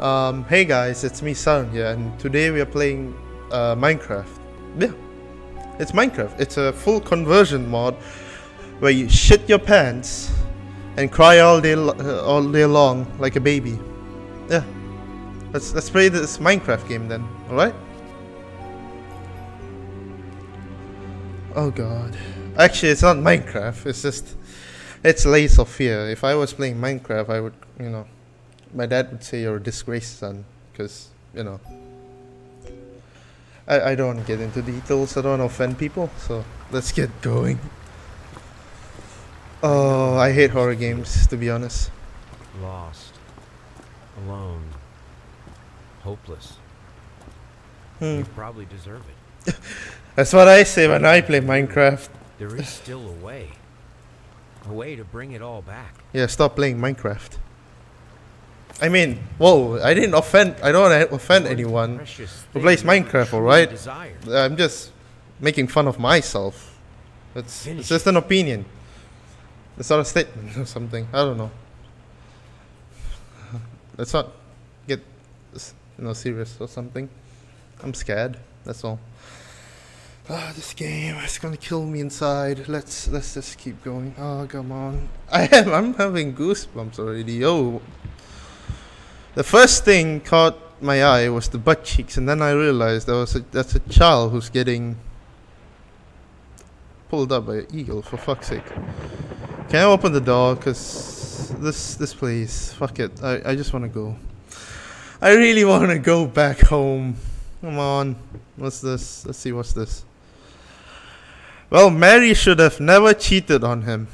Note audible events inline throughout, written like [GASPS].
Um, hey guys, it's me Saran here, and today we are playing uh, Minecraft. Yeah, it's Minecraft. It's a full conversion mod where you shit your pants and cry all day uh, all day long like a baby. Yeah, let's let's play this Minecraft game then. All right. Oh god. Actually, it's not Minecraft. It's just it's Layers of Fear. If I was playing Minecraft, I would, you know, my dad would say you're a disgrace, son, because you know. I, I don't want to get into details. I don't want to offend people. So let's get going. Oh, I hate horror games, to be honest. Lost. Alone. Hopeless. Hmm. You probably deserve it. [LAUGHS] That's what I say when I play Minecraft. There is still a way. A way to bring it all back. Yeah, stop playing Minecraft. I mean, whoa, I didn't offend. I don't want to offend One anyone. who plays Minecraft, alright? I'm just making fun of myself. It's, it's just an opinion. It's not a statement or something. I don't know. Let's not get you know serious or something. I'm scared. That's all. Ah, this game is gonna kill me inside. Let's let's just keep going. Oh come on. [LAUGHS] I am I'm having goosebumps already. Yo. The first thing caught my eye was the butt cheeks, and then I realized there was a, that's a child who's getting pulled up by an eagle. For fuck's sake! Can I open the door? Cause this this place, fuck it. I I just want to go. I really want to go back home. Come on, what's this? Let's see what's this. Well, Mary should have never cheated on him.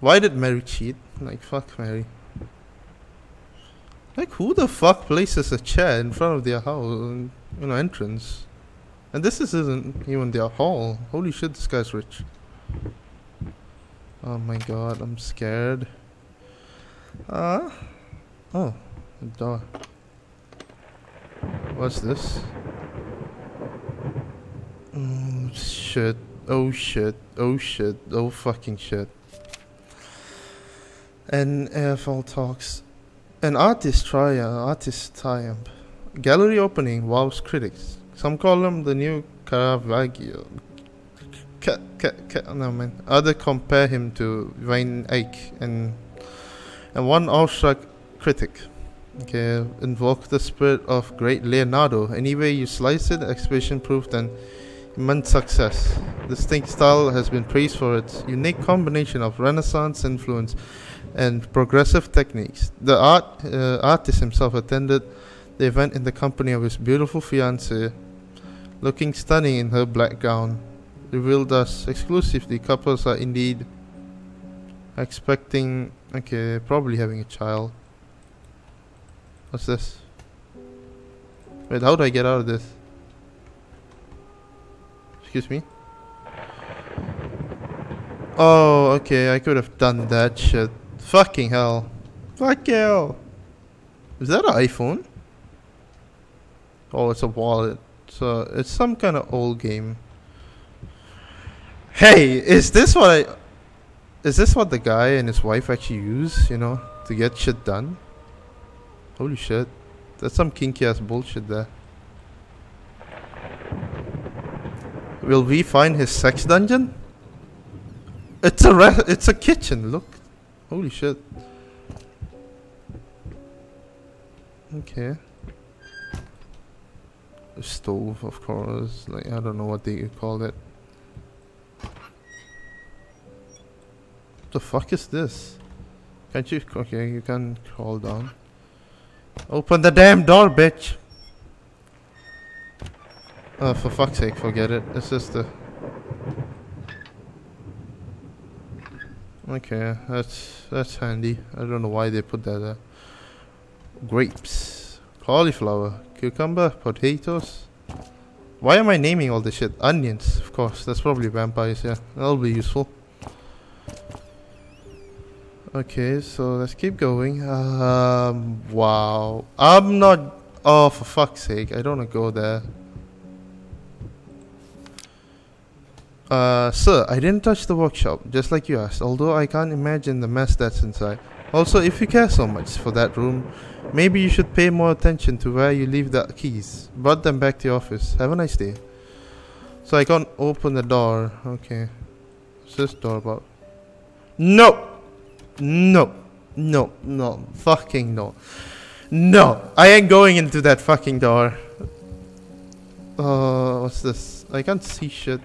Why did Mary cheat? Like fuck Mary. Like who the fuck places a chair in front of their house, you know, entrance? And this is- isn't even their hall. Holy shit, this guy's rich. Oh my god, I'm scared. Uh oh, a door. What's this? Oh shit. Oh shit. Oh shit. Oh fucking shit. And AFL talks. An artist try artist triumph. Gallery opening wows critics. Some call him the new Caravaggio. Ca- ca- ca- no man. Other compare him to Van Eyck and and one awestruck critic. Okay, invoke the spirit of great Leonardo. Any way you slice it, exhibition proved an immense success. The distinct style has been praised for its unique combination of Renaissance influence and progressive techniques. The art uh, artist himself attended the event in the company of his beautiful fiancée, looking stunning in her black gown. Revealed us exclusively, couples are indeed expecting, okay, probably having a child. What's this? Wait, how do I get out of this? Excuse me? Oh, okay, I could have done that shit. Fucking hell. Fuck you. Is that an iPhone? Oh, it's a wallet. So it's some kind of old game. Hey, is this what I? Is this what the guy and his wife actually use? You know, to get shit done? Holy shit, that's some kinky ass bullshit there. Will we find his sex dungeon? It's a re- it's a kitchen. Look, holy shit. Okay. A stove, of course. Like I don't know what they call it. What the fuck is this? Can't you? Okay, you can crawl down. Open the damn door, bitch! Oh, for fuck's sake, forget it. It's just the. Okay, that's that's handy. I don't know why they put that there. Grapes, cauliflower, cucumber, potatoes. Why am I naming all this shit? Onions, of course. That's probably vampires. Yeah, that'll be useful. Okay, so let's keep going. Um, wow. I'm not. Oh, for fuck's sake! I don't want to go there. Uh, sir, I didn't touch the workshop, just like you asked. Although I can't imagine the mess that's inside. Also, if you care so much for that room, maybe you should pay more attention to where you leave the keys. Brought them back to office. Have a nice day. So I can't open the door. Okay. What's this door about? No! No! No, no, fucking no. No! I ain't going into that fucking door. Uh, what's this? I can't see shit.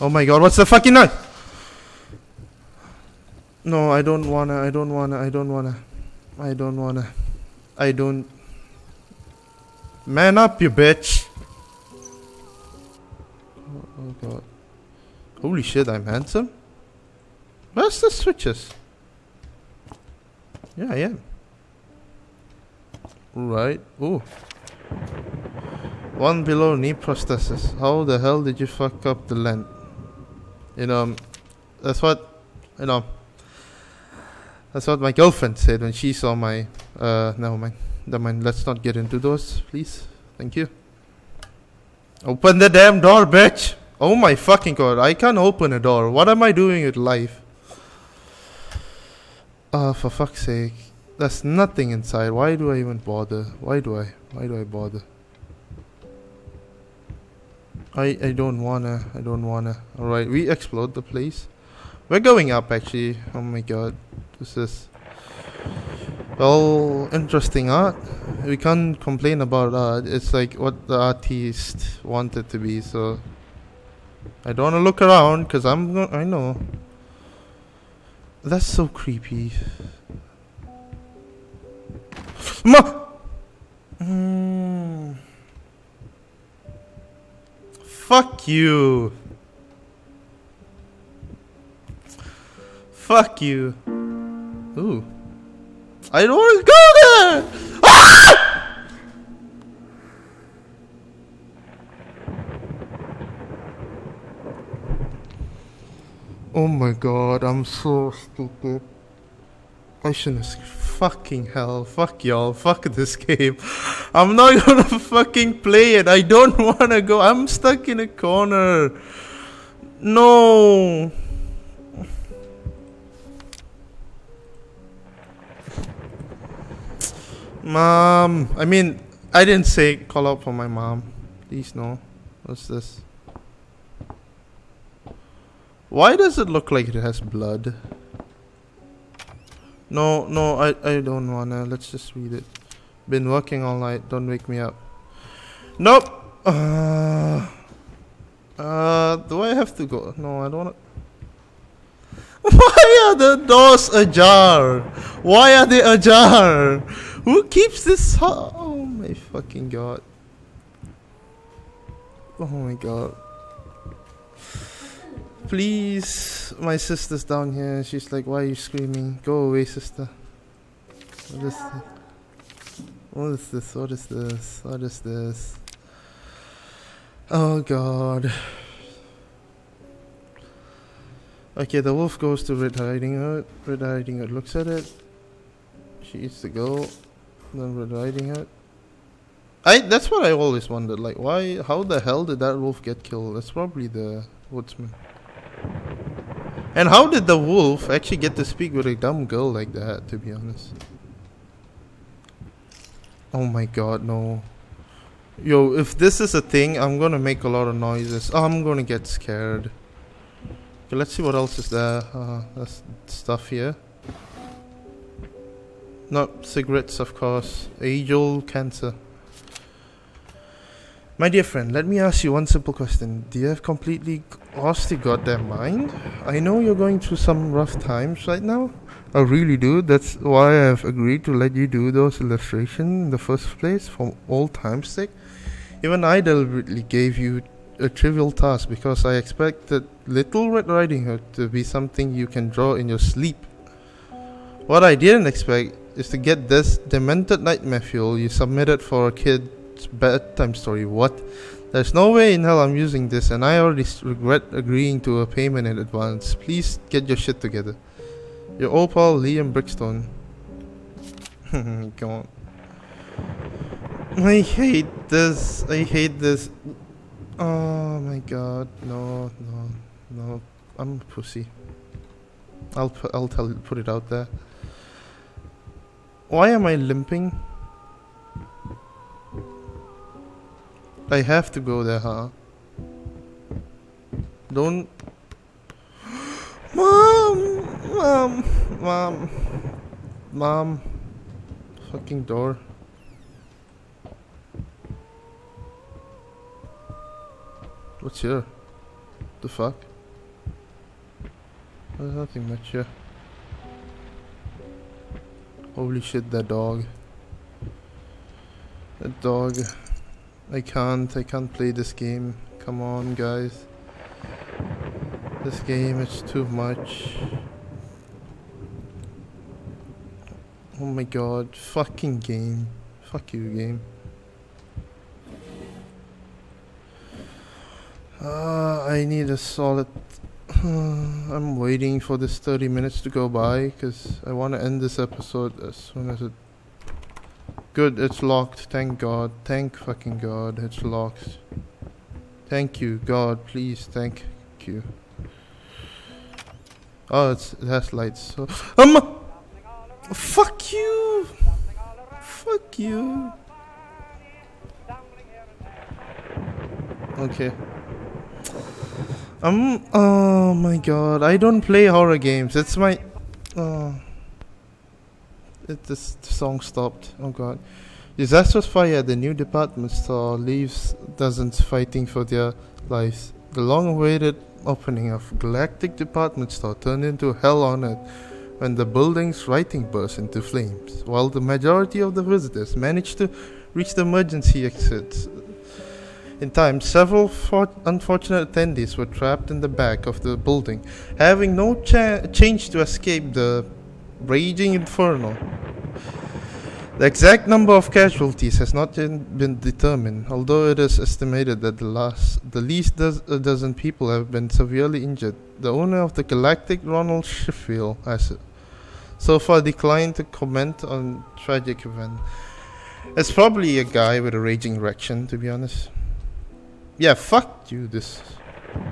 Oh my god, what's the fucking noise? No, I don't wanna, I don't wanna, I don't wanna. I don't wanna. I don't. Man up, you bitch! Oh, oh god. Holy shit, I'm handsome? Where's the switches? Yeah, I am. Right. Ooh. One below knee prosthesis. How the hell did you fuck up the length? You know, that's what, you know, that's what my girlfriend said when she saw my, uh, never mind. Never mind, let's not get into those, please. Thank you. Open the damn door, bitch! Oh my fucking god, I can't open a door. What am I doing with life? Ah, uh, for fuck's sake. There's nothing inside. Why do I even bother? Why do I? Why do I bother? I, I don't wanna, I don't wanna. Alright, we explode the place. We're going up actually. Oh my god. This is... Well, interesting art. We can't complain about art. It's like what the artist wanted to be, so... I don't wanna look around, cause I'm I know. That's so creepy. Ma! Mm. Fuck you. Fuck you. Ooh. I don't want to go there! Ah! Oh my god, I'm so stupid. I shouldn't have fucking hell. Fuck y'all. Fuck this [LAUGHS] game. I'm not [LAUGHS] gonna fucking play it. I don't [LAUGHS] wanna go. I'm stuck in a corner. No. Mom. I mean, I didn't say call out for my mom. Please no. What's this? Why does it look like it has blood? No, no, I, I don't wanna. Let's just read it. Been working all night. Don't wake me up. Nope. Uh, uh, do I have to go? No, I don't wanna. [LAUGHS] Why are the doors ajar? Why are they ajar? Who keeps this? Oh my fucking god. Oh my god. Please, my sister's down here. She's like, why are you screaming? Go away, sister. What is this? What is this? What is this? What is this? Oh god. Okay, the wolf goes to Red Riding Hood. Red Riding Hood looks at it. She eats the go. Then Red Riding Hood. I that's what I always wondered. Like, why? How the hell did that wolf get killed? That's probably the woodsman. And how did the wolf actually get to speak with a dumb girl like that, to be honest? Oh my god, no. Yo, if this is a thing, I'm gonna make a lot of noises. Oh, I'm gonna get scared. Okay, let's see what else is there. Uh, there's stuff here. Not cigarettes, of course. Age-old cancer. My dear friend, let me ask you one simple question. Do you have completely lost your goddamn mind? I know you're going through some rough times right now. I really do. That's why I've agreed to let you do those illustrations in the first place, for old time's sake. Even I deliberately gave you a trivial task because I expected Little Red Riding Hood to be something you can draw in your sleep. What I didn't expect is to get this demented nightmare fuel you submitted for a kid bedtime story. What? There's no way in hell I'm using this, and I already regret agreeing to a payment in advance. Please get your shit together. Your old pal Liam Brickstone. [LAUGHS] Come on. I hate this. I hate this. Oh my god. No, no. No, I'm a pussy. I'll I'll tell put it out there. Why am I limping? I have to go there, huh? Don't. Mom! Mom! Mom! Mom! Fucking door. What's here? The fuck? There's nothing much here. Holy shit, that dog. That dog. I can't, I can't play this game. Come on, guys. This game is too much. Oh my god, fucking game. Fuck you, game. Uh, I need a solid. [SIGHS] I'm waiting for this 30 minutes to go by because I want to end this episode as soon as it. Good, it's locked. Thank God. Thank fucking God. It's locked. Thank you, God. Please, thank you. Oh, it's, it has lights. So, um, fuck you. Fuck you. Okay. Um. Oh my God! I don't play horror games. It's my. Oh. It this the song stopped. Oh God. Disastrous fire. At the new department store leaves dozens fighting for their lives. The long-awaited opening of Galactic Department Store turned into hell on earth when the building's writing burst into flames. While the majority of the visitors managed to reach the emergency exits in time, several for- unfortunate attendees were trapped in the back of the building, having no cha- to escape the raging inferno. The exact number of casualties has not yet been determined, although it is estimated that the last, the least a dozen people have been severely injured. The owner of the Galactic, Ronald Sheffield, has so far declined to comment on tragic event. It's probably a guy with a raging erection, to be honest. Yeah, fuck you. This.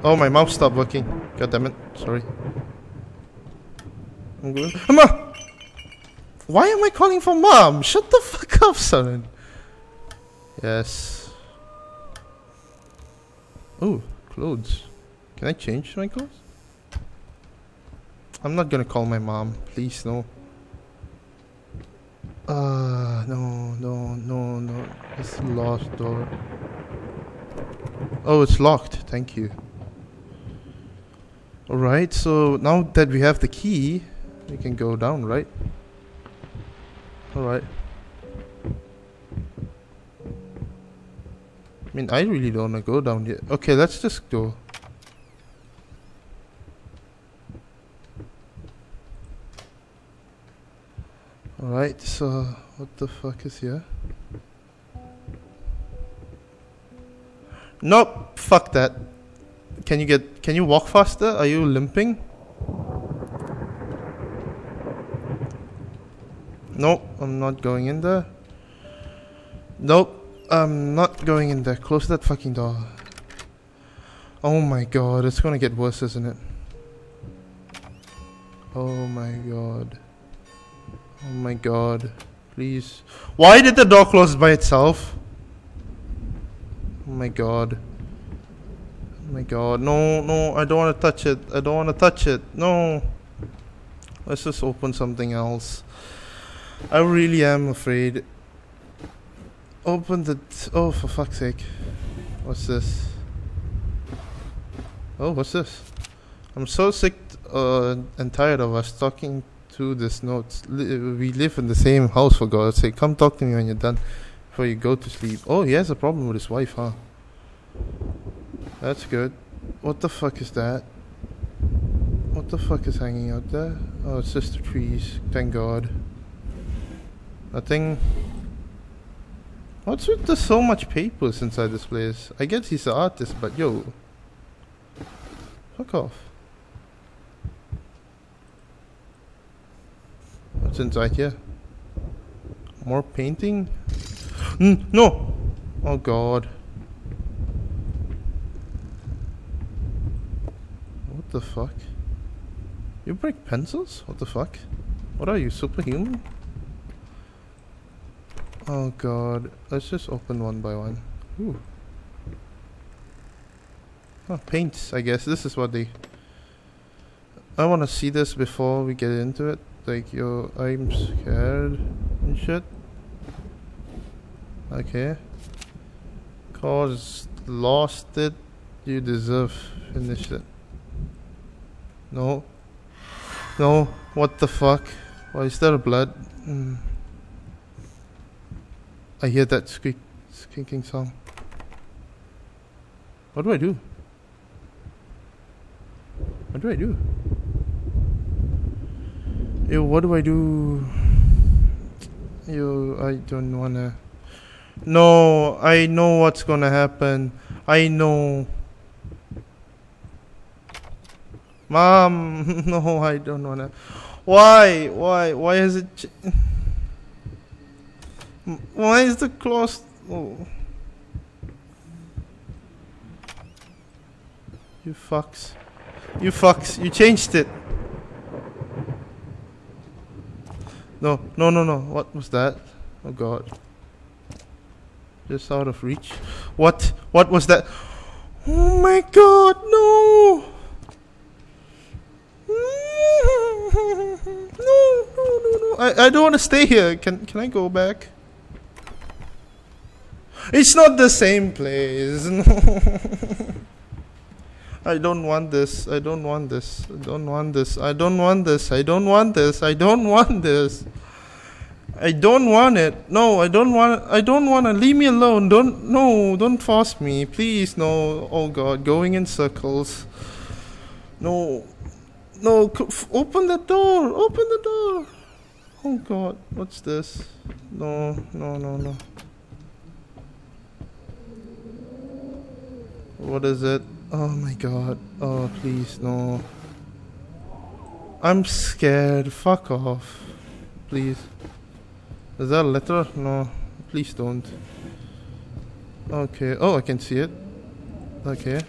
Oh, my mouse stopped working. God damn it. Sorry. I'm going. Mama! Why am I calling for mom? Shut the fuck up, son. Yes. Oh, clothes. Can I change my clothes? I'm not gonna call my mom. Please, no. Uh, no, no, no, no. It's lost door. Oh, it's locked. Thank you. Alright, so now that we have the key, we can go down, right? Alright. I mean, I really don't want to go down yet. Okay, let's just go. Alright, so what the fuck is here? Nope, fuck that. Can you get can you walk faster? Are you limping? Nope, I'm not going in there. Nope, I'm not going in there. Close that fucking door. Oh my god, it's gonna get worse, isn't it? Oh my god. Oh my god. Please. Why did the door close by itself? Oh my god. Oh my god. No, no, I don't want to touch it. I don't want to touch it. No. Let's just open something else. I really am afraid. Open the. Oh, for fuck's sake. What's this? Oh, what's this? I'm so sick uh, and tired of us talking to this note. We live in the same house, for God's sake. Come talk to me when you're done before you go to sleep. Oh, he has a problem with his wife, huh? That's good. What the fuck is that? What the fuck is hanging out there? Oh, it's just the trees. Thank God. Nothing. What's with the so much papers inside this place? I guess he's an artist, but yo. Fuck off. What's inside here? More painting? N- no! Oh god. What the fuck? You break pencils? What the fuck? What are you, superhuman? Oh god. Let's just open one by one. Ooh. Oh, paints, I guess. This is what they... I want to see this before we get into it. Like, yo, I'm scared and shit. Okay. Cause lost it. You deserve finish it. No. No. What the fuck? Why is there blood? Mm. I hear that squeak, squeaking sound. What do I do? What do I do? Yo, what do I do? Yo, I don't wanna. No, I know what's gonna happen. I know. Mom, [LAUGHS] no, I don't wanna. Why? Why? Why is it? Why is the close? Oh. You fucks. You fucks. You changed it. No, no, no, no. What was that? Oh god. Just out of reach. What? What was that? Oh my god, no! [LAUGHS] No, no, no, no. I, I don't want to stay here. Can can I go back? It's not the same place. [LAUGHS] I don't want this. I don't want this. I don't want this. I don't want this. I don't want this. I don't want this. I don't want it. No, I don't want I don't want to leave me alone. Don't no, don't force me. Please no. Oh god, going in circles. No. No, open the door. Open the door. Oh god, what's this? No, no, no, no. What is it? Oh my god. Oh, please, no. I'm scared. Fuck off. Please. Is that a letter? No. Please don't. Okay. Oh, I can see it. Okay.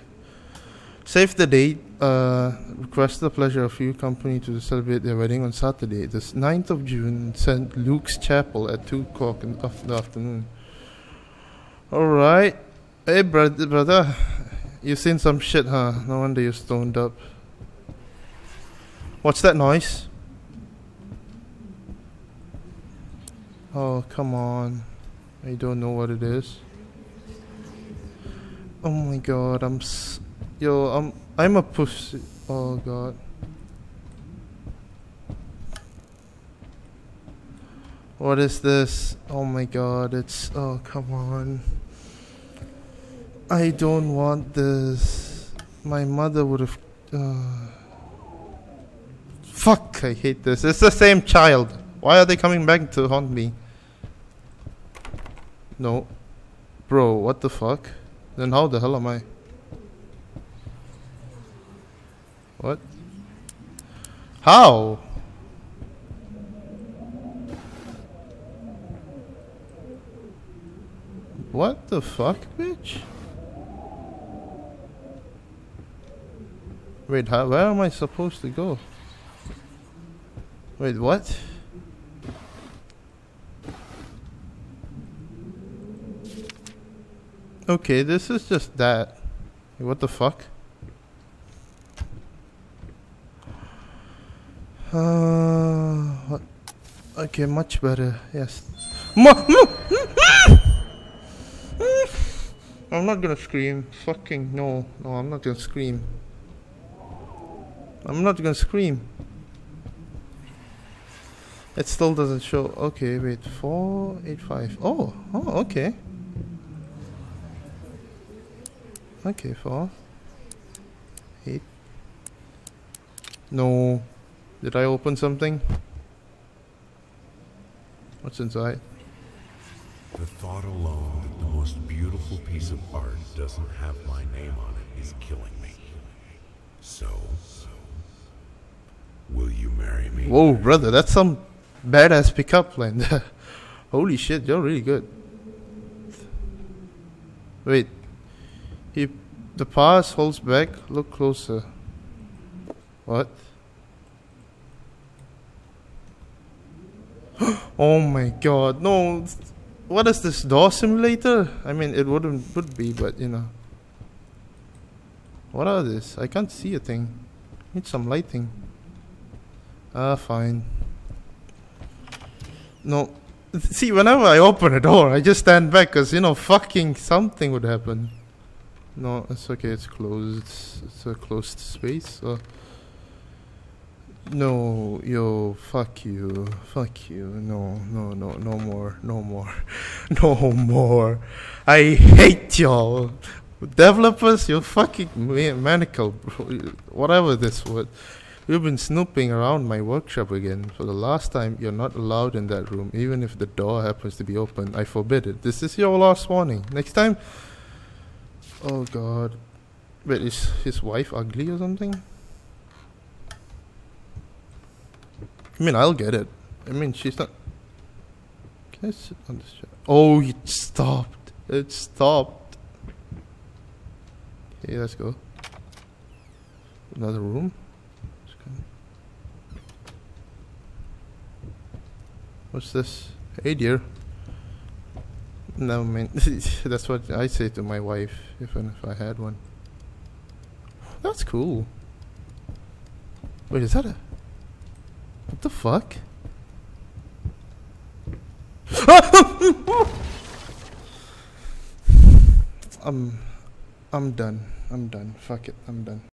Save the date. Uh, request the pleasure of your company to celebrate their wedding on Saturday, the 9th of June, St. Luke's Chapel at 2 o'clock in the afternoon. Alright. Hey, brother, brother. You've seen some shit, huh? No wonder you're stoned up. What's that noise? Oh, come on. I don't know what it is. Oh my god, I'm s- Yo, I'm I'm a pussy. Oh god. What is this? Oh my god, it's oh come on. I don't want this. My mother would have uh, Fuck, I hate this. It's the same child. Why are they coming back to haunt me? No. Bro, what the fuck? Then how the hell am I? What? How? What the fuck, bitch? Wait, how, where am I supposed to go? Wait, what? Okay, this is just that. What the fuck? Uh, what? Okay, much better. Yes. I'm not gonna scream. Fucking no. No, I'm not gonna scream. I'm not gonna scream. It still doesn't show. Okay, wait. 485. Oh, oh, okay. Okay, 4. 8. No. Did I open something? What's inside? The thought alone that the most beautiful piece of art doesn't have my name on it is killing me. So, will you marry me? Whoa, brother, that's some badass pickup line. [LAUGHS] Holy shit, you're really good. Wait. He the pass holds back, look closer. What? [GASPS] oh my god, no. What is this door simulator? I mean, it wouldn't would be, but you know. What are this? I can't see a thing. Need some lighting. Ah, fine. No. See, whenever I open a door, I just stand back because, you know, fucking something would happen. No, it's okay, it's closed. It's, a closed space. No, yo, fuck you. Fuck you. No, no, no, no more. No more. [LAUGHS] No more. I hate y'all. Developers, you're fucking ma- maniacal, bro. Whatever this was. You've been snooping around my workshop again. For the last time, you're not allowed in that room, even if the door happens to be open. I forbid it. This is your last warning. Next time. Oh god. Wait, is his wife ugly or something? I mean, I'll get it. I mean, she's not. Can I sit on this chair? Oh, it stopped. It stopped. Okay, let's go. Another room. Let's go. What's this? Hey, dear. No, man. [LAUGHS] That's what I say to my wife if if I had one. That's cool. Wait, is that a? What the fuck? [LAUGHS] I'm, I'm done. I'm done. Fuck it. I'm done.